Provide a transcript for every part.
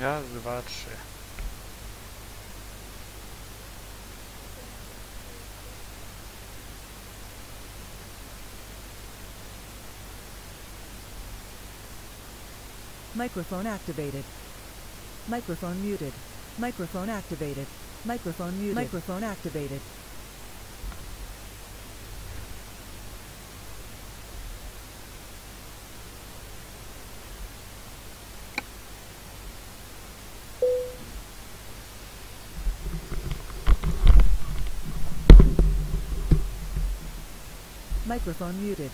Raz, dwa, trzy. Microphone activated. Microphone muted. Microphone activated. Microphone muted. Microphone activated. Microphone muted.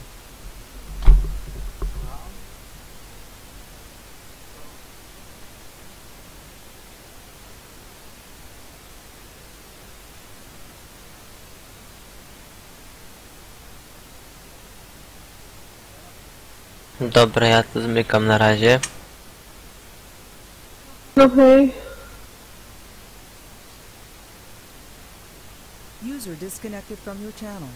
Dobra, ja to zmykam na razie. Okej. User disconnected from your channel.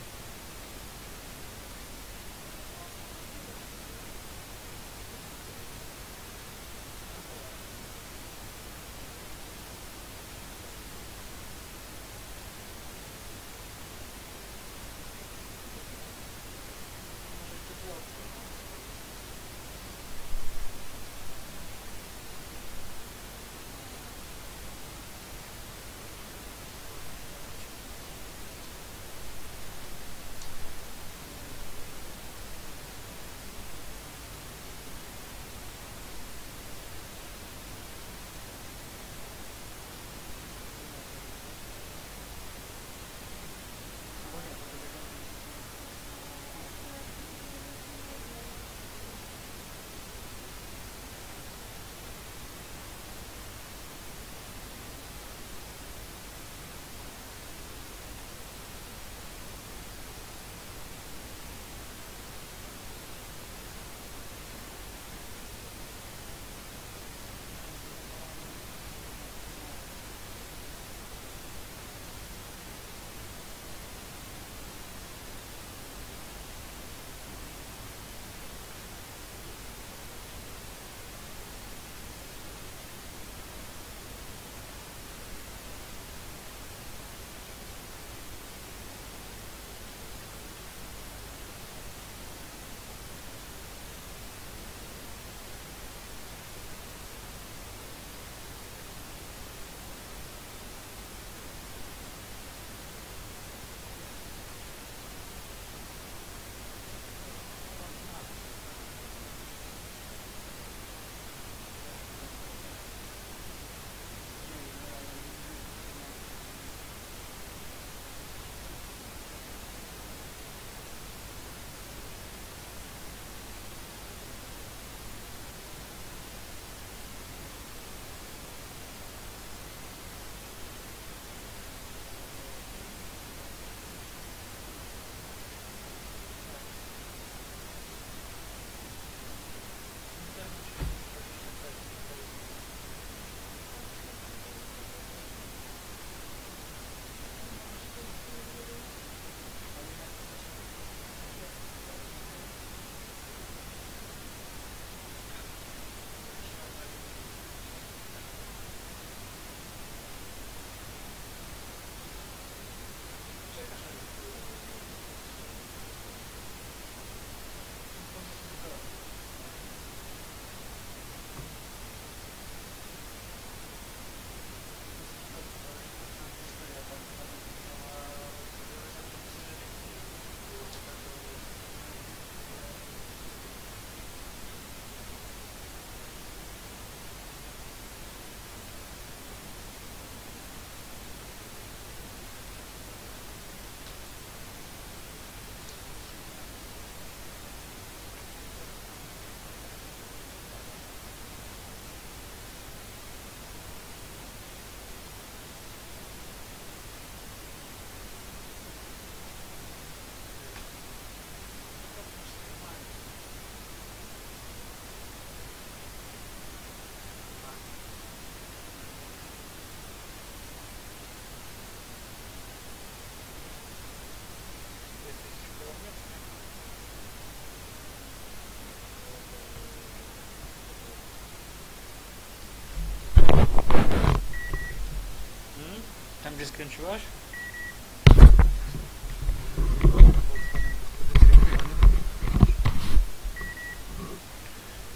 Skręciłaś?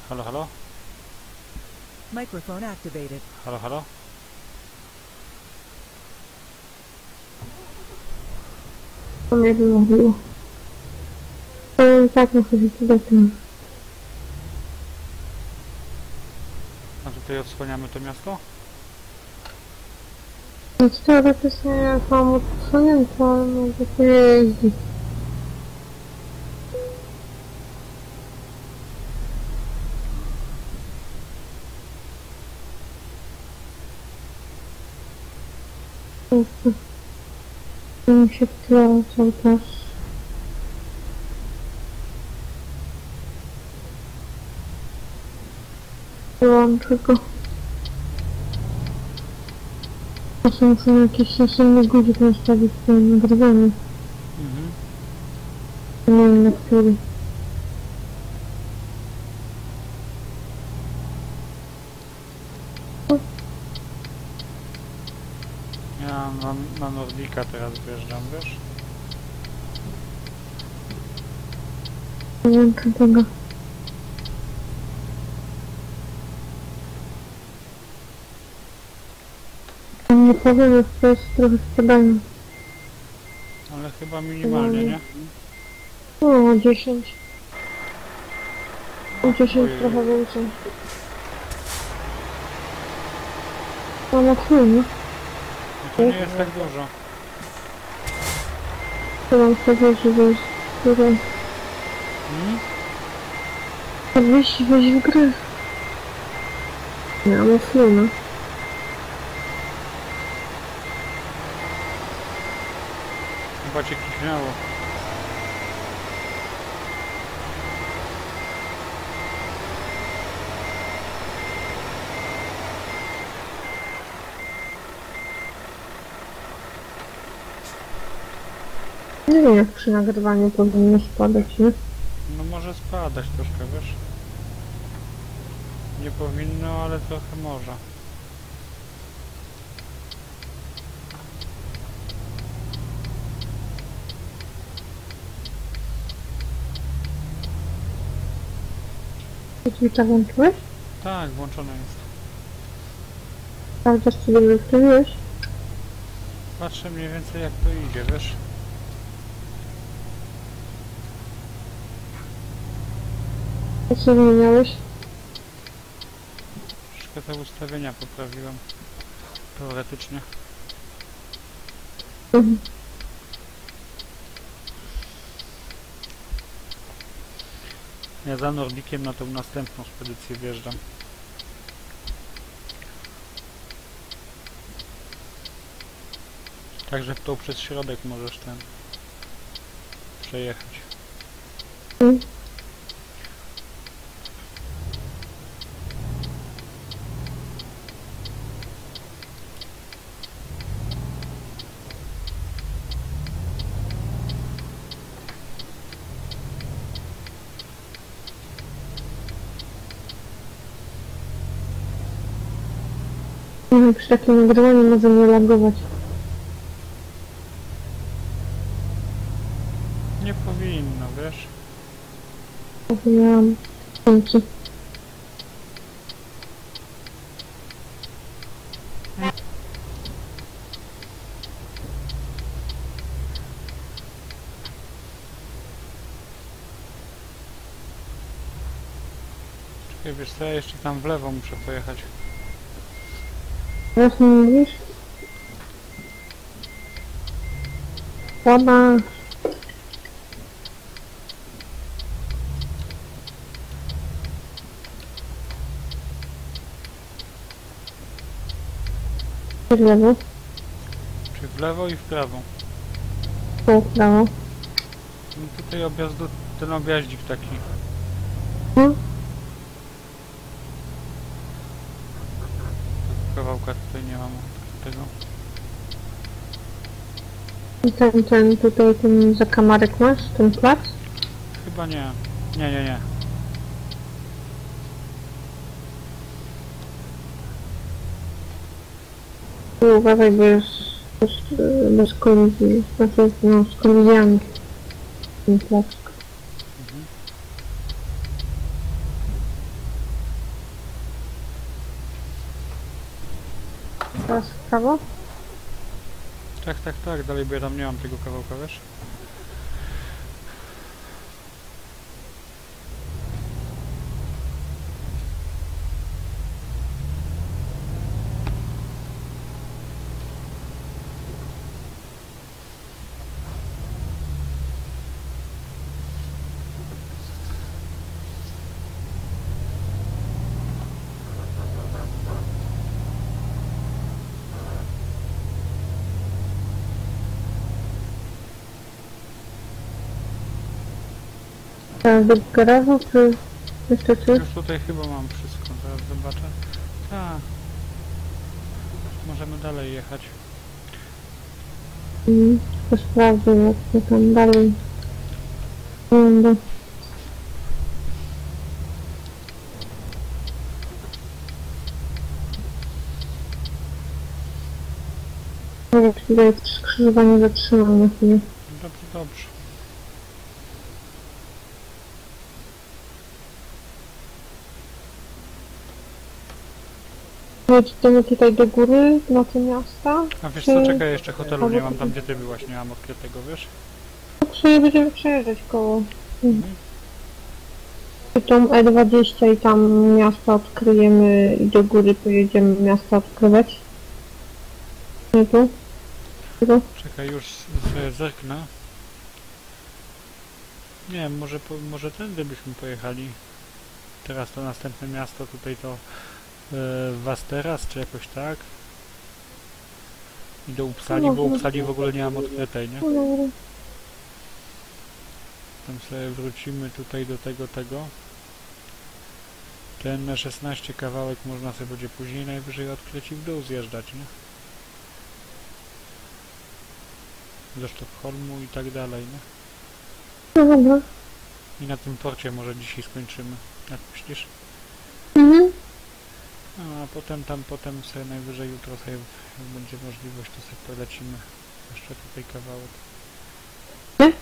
Halo, halo? Microphone activated. Halo, halo? To mnie wyłowiło. To i tak muszę być tym. A tutaj odsłaniamy to miasto? Więc teoretycznie jak mam odsunięte, ale mogę tu jeździć. Mi się cały czas. Wyłączę go. Muszę muszę jakiś następny guzik w tym nagrywanie. Mhm. Nie wiem na który. Ja na, na Nordika teraz wjeżdżam, wiesz? Włączę tego. Nie powiem, to jest trochę spadają. Ale chyba minimalnie, nie? O, 10. O, 10 Ojej. trochę więcej. O, na chwilę, nie? No to nie jest tak dużo. To mam że to jest dużo. Hmm? Podwieźć weź w grę. Nie, ale chwilę. Nie wiem, jak przy nagrywaniu powinno spadać, nie? No może spadać troszkę, wiesz? Nie powinno, ale trochę może. Ty Twitcha włączyłeś? Tak, włączone jest. Sprawdzasz, czy dobrze wstawiłeś? Patrzę mniej więcej jak to idzie, wiesz? Co co zmieniałeś? Troszkę te ustawienia poprawiłem. Teoretycznie. Mhm. Ja za Nordikiem na tą następną spedycję wjeżdżam. Także w tą przez środek możesz ten przejechać. Mhm. No, przy takim nagrywaniu może nie lagować. Nie powinno, wiesz? Zapomniałam. Dzięki. Czekaj, wiesz co, ja jeszcze tam w lewo muszę pojechać. Raz mi mówisz? Słaba. W lewo, Czy w lewo i w prawo. tu w prawo. No tutaj objazdu, ten objaździk taki. No. Kawałka tutaj nie mam tego. I ten, ten tutaj, ten zakamarek masz, ten plac? Chyba nie. Nie, nie, nie. Tu uważaj, bo jest Bez, bez kolizji, znaczy no, z kolizjami. Ten plac. Teraz w prawo? Tak, tak, tak, dalej, bo ja tam nie mam tego kawałka, wiesz? Do garażu, czy jeszcze coś? Już tutaj chyba mam wszystko, zaraz zobaczę. Tak. Możemy dalej jechać. Mm, to sprawdzę, jak to tam dalej wygląda. Może tutaj skrzyżowanie zatrzymam na chwilę. Dobrze, dobrze. Jedziemy tutaj do góry, na te miasta. A wiesz co, czekaj, jeszcze hotelu nie mam tam, gdzie ty byłaś, nie mam odkrytego, wiesz? Czy będziemy przejeżdżać koło. Czy tą E20 i tam miasta odkryjemy i do góry pojedziemy miasta odkrywać? Nie tu? Tu? Czekaj, już sobie zerknę. Nie wiem, może, po, może tędy byśmy pojechali. Teraz to następne miasto, tutaj to e, Wasteras, czy jakoś tak. I do Upsali, bo Upsali w ogóle nie mam odkrytej, nie? No. Tam sobie wrócimy tutaj do tego, tego. Ten 16 kawałek można sobie będzie później najwyżej odkryć i w dół zjeżdżać, nie? Do Sztokholmu i tak dalej, nie? No dobra. I na tym porcie może dzisiaj skończymy. Jak myślisz? Mhm. No, a potem tam, potem sobie najwyżej jutro sobie, jak będzie możliwość, to sobie polecimy. Jeszcze tutaj kawałek. Nie?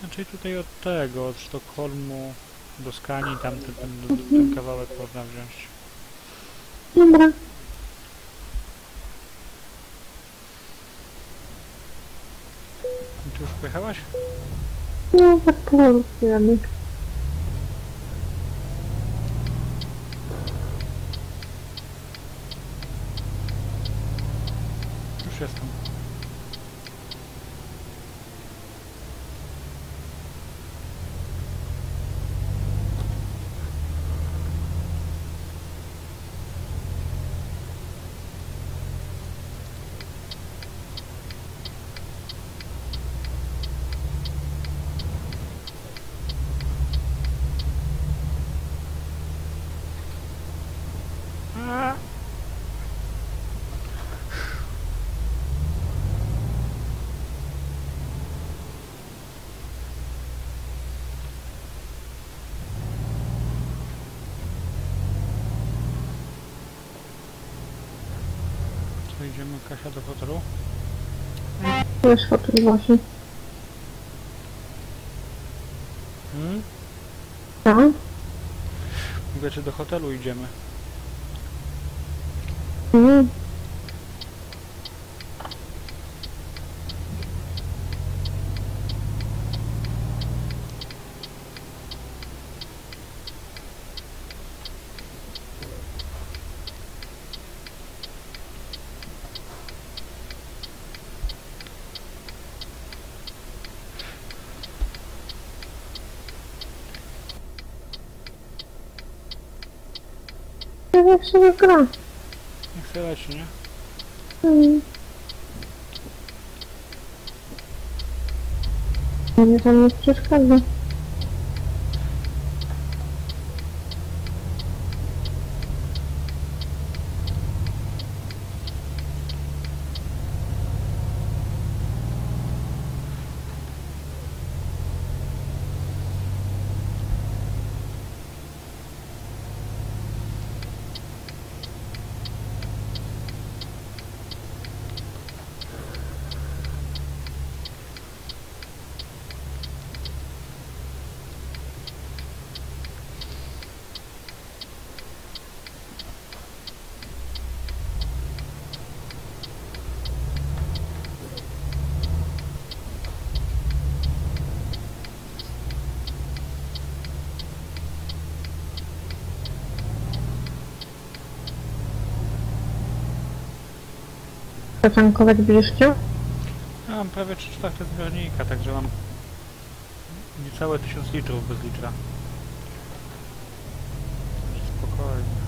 Znaczy tutaj od tego, od Sztokholmu do Skani, tam ten, ten, ten kawałek można wziąć. Dobra. Tu już pojechałaś? No tak powolutku jadę. Już jestem. A! Co idziemy Kasia do hotelu? To jest hotel właśnie. Hmm? Tak? Mówię, czy do hotelu idziemy. Mhm. Jak sobie gra. Nie chcę leci, nie? Mhm. Mnie tam nie przeszkadza. Zatankować bliżkie? Ja mam prawie 3 czwarte zbiornika, także mam niecałe 1000 litrów bez litra. Także Spokojnie.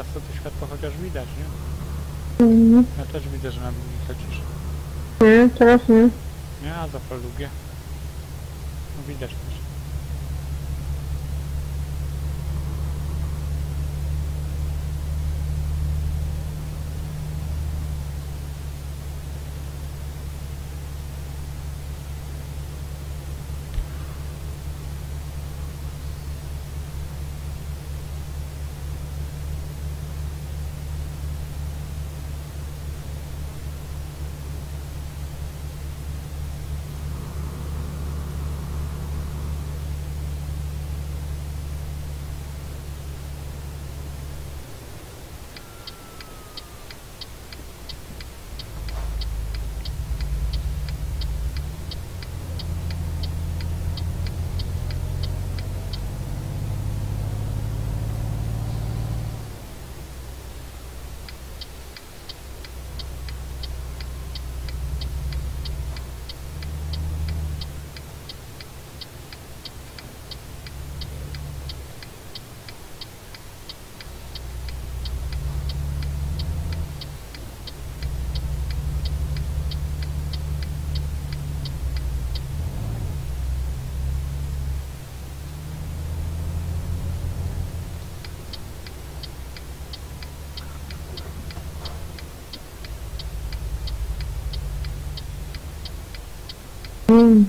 Teraz to to światło chociaż widać, nie? Mhm. Ja też widzę, że na długi lecisz. Nie, teraz nie. Nie, a zapal długie. No widać też. Mm.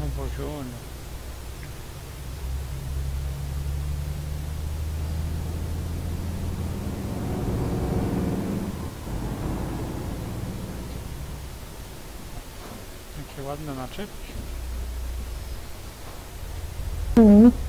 No Boziuniu. Jakie ładne naczepki. Mm.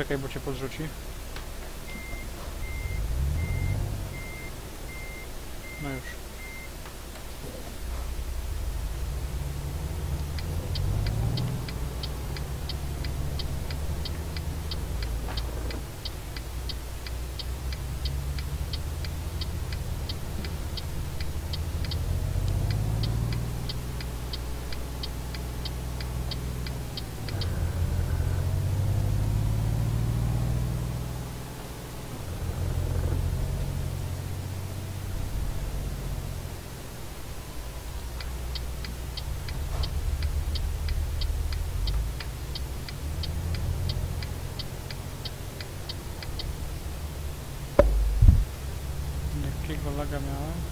Poczekaj, bo cię podrzuci. No już. Jakiego laga miałem?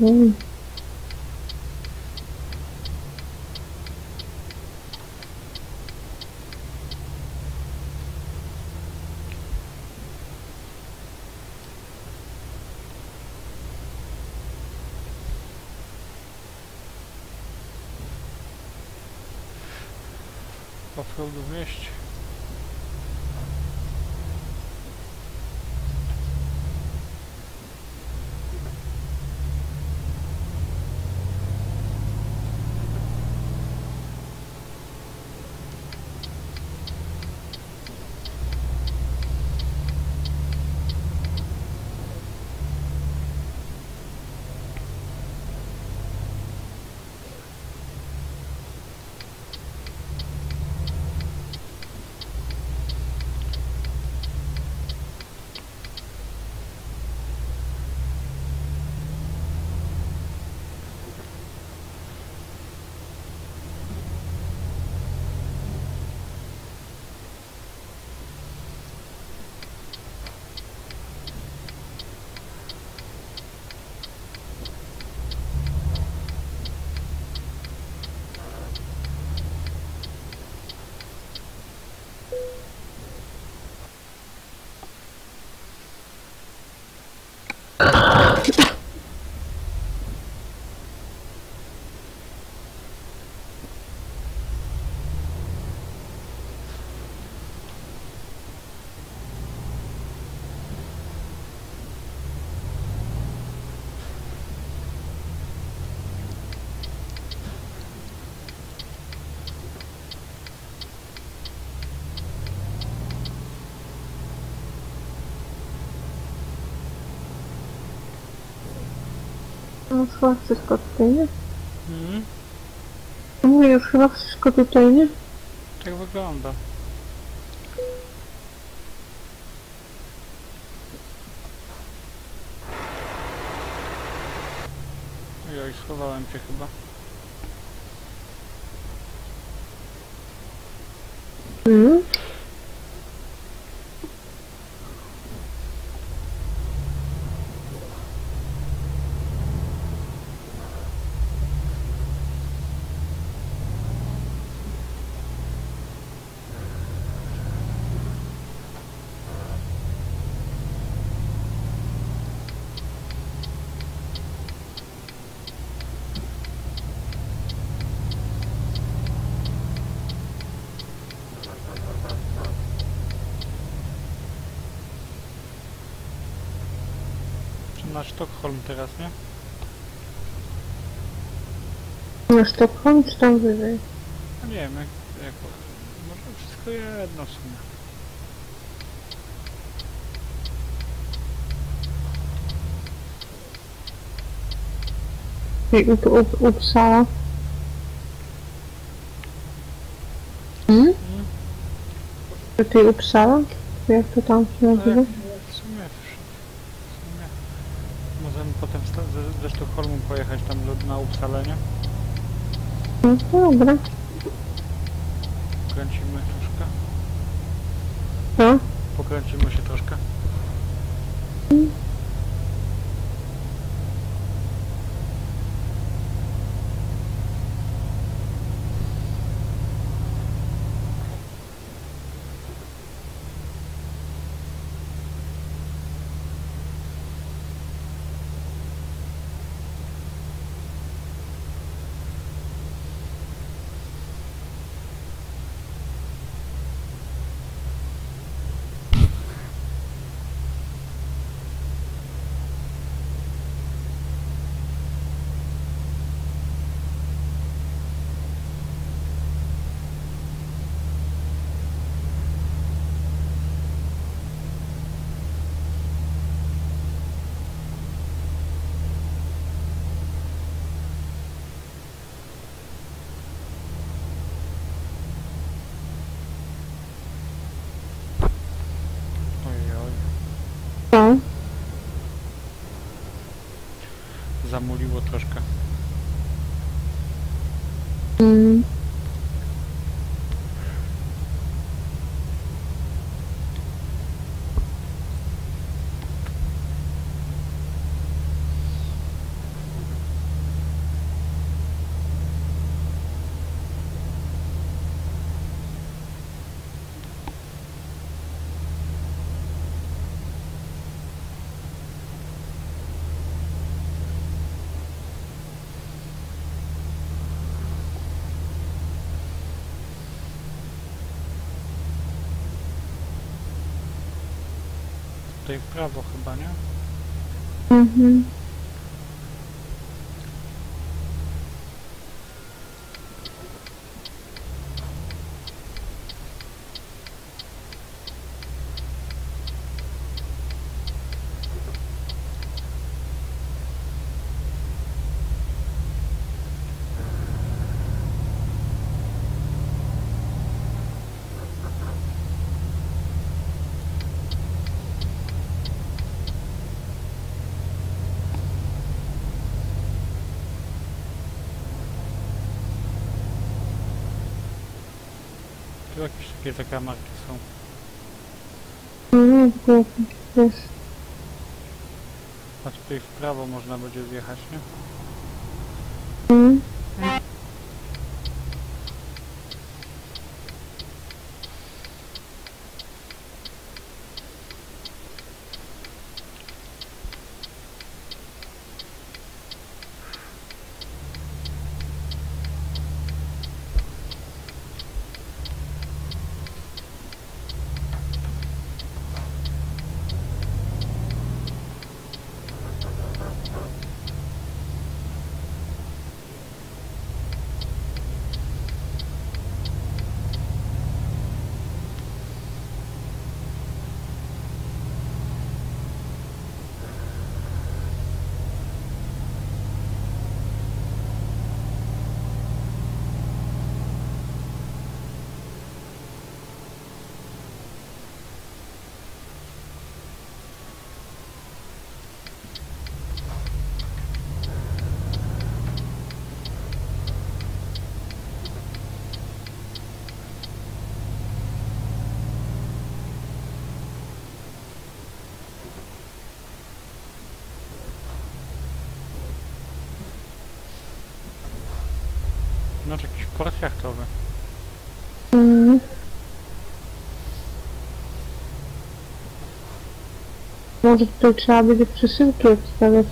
Mhm. No już chyba wszystko tutaj, nie? Mhm. Mówię, już chyba wszystko tutaj, nie? Tak wygląda. Ojoj, schowałem cię chyba. Mhm. Czy na Sztokholm teraz, nie? Na Sztokholm czy tam wyżej? No nie wiem, jak, jak... Może wszystko jedno w sumie. Tej up, up, Uppsala. Hmm? Mm. Do tej Uppsala? Jak to tam się No nazywa? jak, w sumie, w sumie... Możemy potem sta- ze, ze Sztokholmu pojechać tam do, na Uppsalę, nie? No Zamuliło troszkę. Mm. Tutaj w prawo chyba, nie? Mhm. Takie zakamarki są. No, w ogóle wiesz. A tutaj w prawo można będzie zjechać, nie? Mm. No to jakiś port jachtowy. Mm. Może tutaj trzeba będzie przesyłki odstawiać.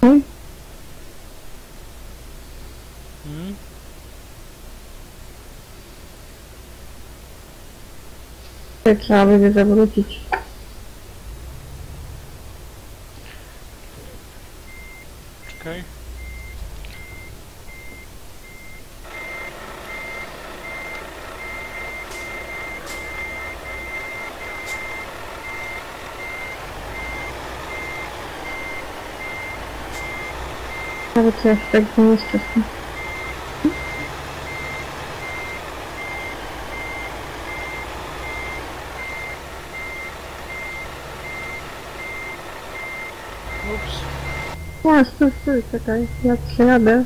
Hmm? Hmm? Tak trzeba będzie zawrócić. Nawet ja się tak nie stresuję. Ups. Nie, stój, stój, czekaj. Ja przejadę.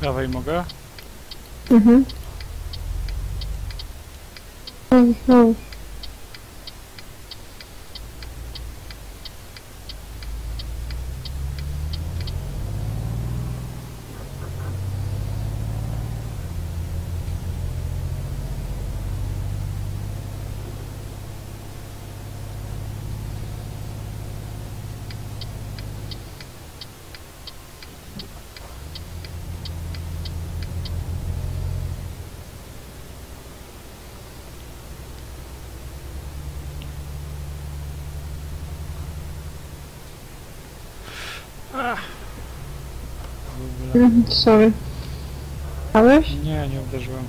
Prawej mogę? Mhm. No, no. w ogóle. Sorry. Stałeś? Nie, nie uderzyłem.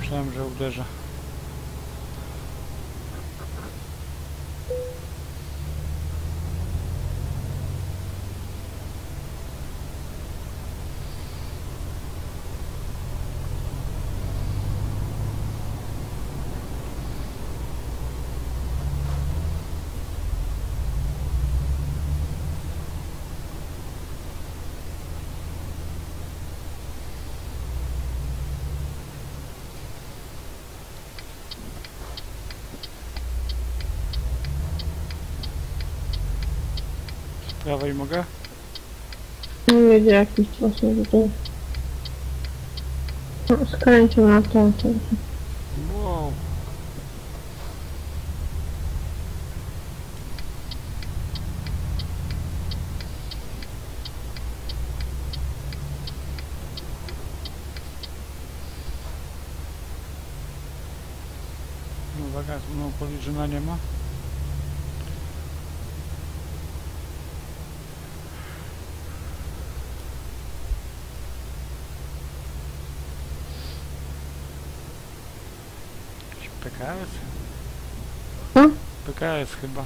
Myślałem, że uderzę. Prawej mogę? Nie wiedzie jakiś właśnie tutaj. No, skręcił na to. to- Wow. No uwaga, no policzyna nie ma. Jakiś PKS? Co? PKS chyba.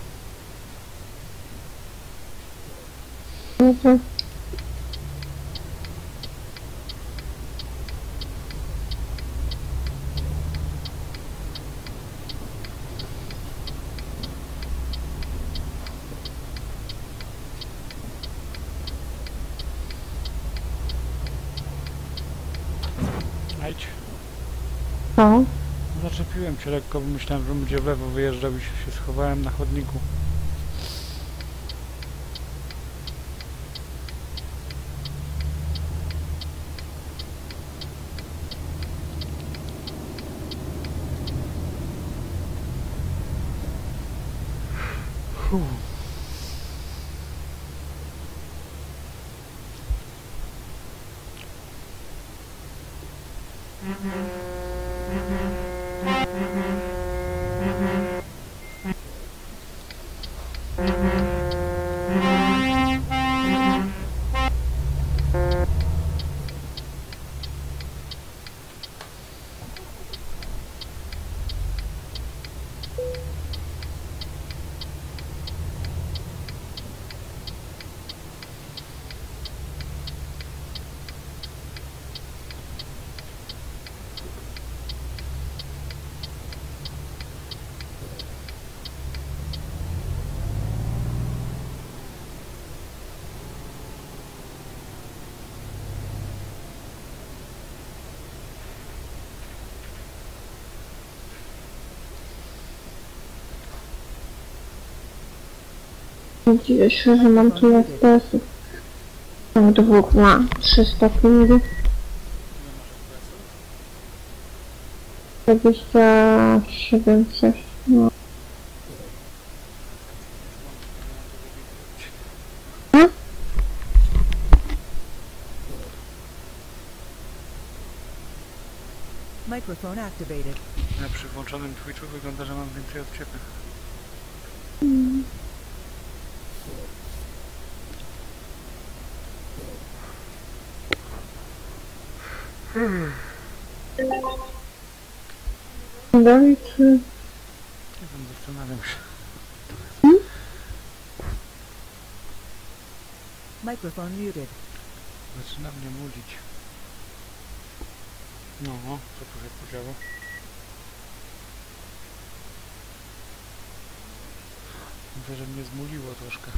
No to... Ajdź. Co? Cię lekko, bo myślałem, że będzie w lewo wyjeżdżał i się schowałem na chodniku. Fuh. Música się, że mam tyle FPS-ów. Mam dwóch na 300 pingy. 27 coś. No. Microphone activated. Ja przy włączonym Twitchu wygląda, że mam więcej od ciebie. Dawid, czy... Nie wiem, zastanawiam się. Microphone muted. Zaczyna mnie mulić. No, co tu się podziało? Widzę, że mnie zmuliło troszkę.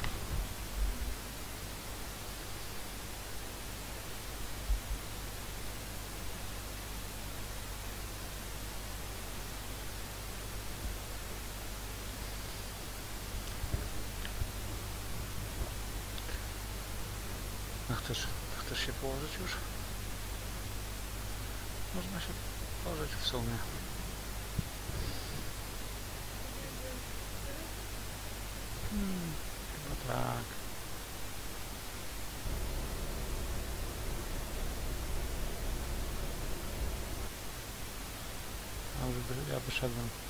A chcesz, chcesz się położyć już? Można się położyć w sumie. Hmm, chyba tak. Ja wyszedłem.